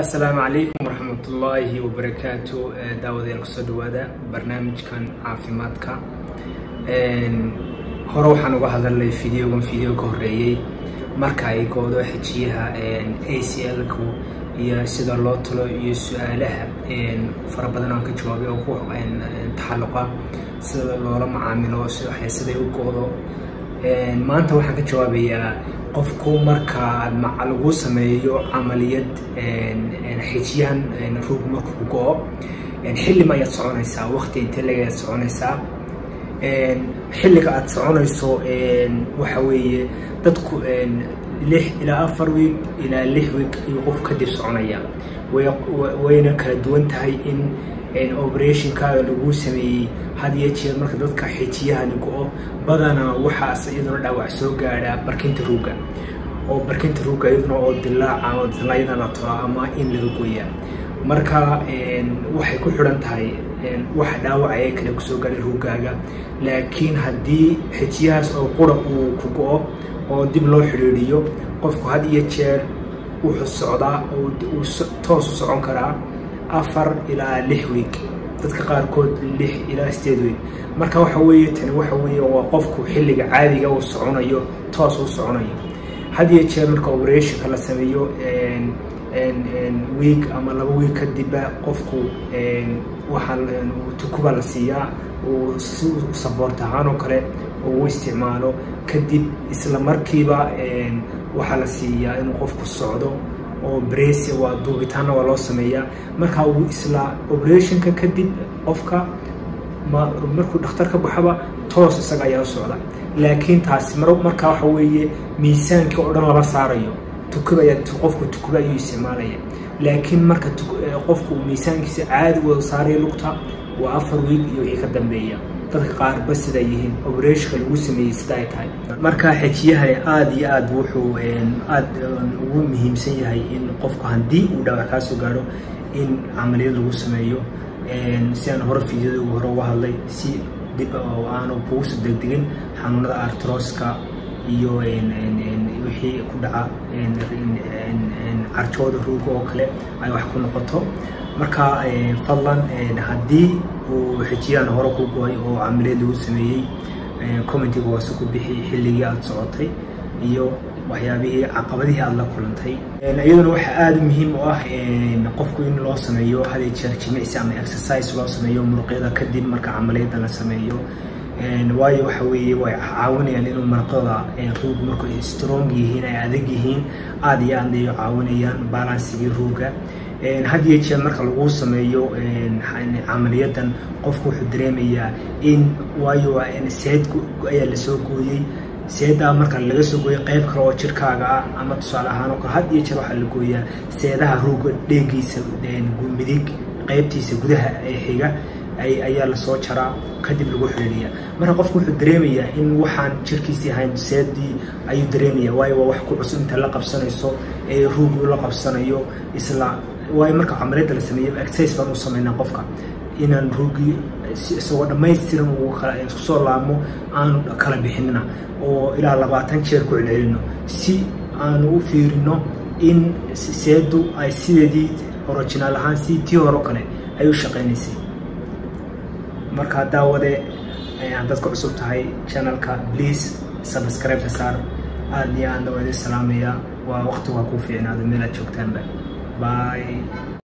asalaamu calaykum waraxmatullaahi wabarakaatu daawadayaal ku soo dhawaada barnaamijkan caafimaadka. Hore waxaan uga hadalnay videogan video ka horeeyey marka ay goodo xejiyaha a c l-ku iyo sida loo talo iyo su'aalaha fara badan aan ka jawaabay oo ku taxalluqa sida loola macaamilo siday u goodo maanta waxaan ka jawaabayaa qofku marka lagu sameeyo camaliyad xijiyahan ruug markuu go-o xillima ayaad soconaysaa waqti intee lagaad soconaysaa? Xilliga aad soconayso waxa weeye dadku lix ilaa afar wiig ilaa lix wiig ayuu qof kadib soconaya. Wayna kala duwan tahay in operationkaaga lagu sameeyey. Had iyo jeer marka dadka xijiyahani go-o badanaa waxaas iyaduna dhaawac soo gaadhaa barkinta ruugga oo barkinta ruugga iyaduna oo dilaaca oo dilaayada la ama in laga goyaa marka waxay ku xidhan tahay wax dhaawac ee kale ku soo gaadhay ruuggaaga laakiin haddii xijiyahaas oo qura uu ku go-o oo dib loo xidhiidhiyo qofku had iyo jeer wuxuu socdaa toos u socon karaa afar ilaa lix wiig dadka qaarkood lix ilaa sideed wiig marka waxa weeye tani waxa weeye waa qofku xilliga caadiga uu soconayo toos uu soconayo. Had iyo jeer marka operationka la sameeyo wiig ama laba wiig kadibba qofku waxaa tukuba la siiyaa saboort ahaan oo kale uu isticmaalo. Kadib isla markiiba waxaa la siiyaa inuu qofku socdo oo bresi waa duubitaanna waa loo sameeyaa. Marka uu isla operationka kadib qofka markuu dhakhtar ka baxaba toos isaga ayaa u socda. Laakiin taasi markaa waxa weeye miisaankii oo dhan lama saarayo qofku tukuba ayuu isticmaalaya. Laakiin marka qofku uu miisaankiisa caadi wada saaraya lugta waa afar wiig iyo wixii ka dambeeya. Dadka qaarba sidaa yihiin operationka lagu sameeyey sida ay tahay. Marka xejiyahani aada iyo aad wuxuu aada ugu muhiimsan yahay in qofku haddii uu dhaawac kaa soo gaadho in camaliyad lagu sameeyo si aan hore fidyada hore uga hadlay si dib aanu kuguso degdegin xanuunada artroska iyo wixii ku dhaca carjooda ruuga oo kale ay wax ku noqoto. Marka fadlan haddii uu xijiyahan hore ku go'ay oo camaliyad lagu sameeyey commentiga hoose ku bixi xilligii aada socotay iyo waxyaabihii caqabadihii aada la kulantay. Iyaduna waxaa aada muhiim u ah qofku in loo sameeyo haday jeer jimicsi ama exercise loo sameeyo muruqyada kadib marka camaliyadda la sameeyo waayo waxa weeye way caawinayaan inuu marqada ruug marku strong yihiin ay adag yihiin aada iyo aad ay caawinayaan balansigii ruugga had iyo jeer marka lagu sameeyo camaliyadan qofku wuxuu dareemayaa in waayo seed ayaa la soo gooyey. Seedaa marka laga soo gooyay qayb kale oo jirkaaga ah ama tusaale ahaan had iyo jeer waxaa la gooyaa seedaha ruugga dheegiisa midig qaybtiisa gudaha ee xiga ayaa la soo jaraa kadib lagu xidhiiriyaa marka qofku wuxuu dareemayaa in waxaan jirkiisii ahayn seedii ayuu dareemaya waayo waa wax ku cusub inta la qabsanayso ee ruugu la qabsanayo isla waayo marka camaliyadda la sameeyo exercise baan u sameynaa qofka. Inaan ruugii isagoo dhammaystiran isku soo laamo aanu kala bixinina oo ilaa labaatan jeer ku celcelino si aanu u fiirino in seedu ay sideedii originaal ahaan si tii hore kale ay u shaqaynaysay. Markaa daawade haddaad ku cusub tahay channelka. Please subscribe-ta saar. Aada iyo aadna waa idin salaamaya. Waa waqti waa kuu fiicnaada meel aad joogtaanba bye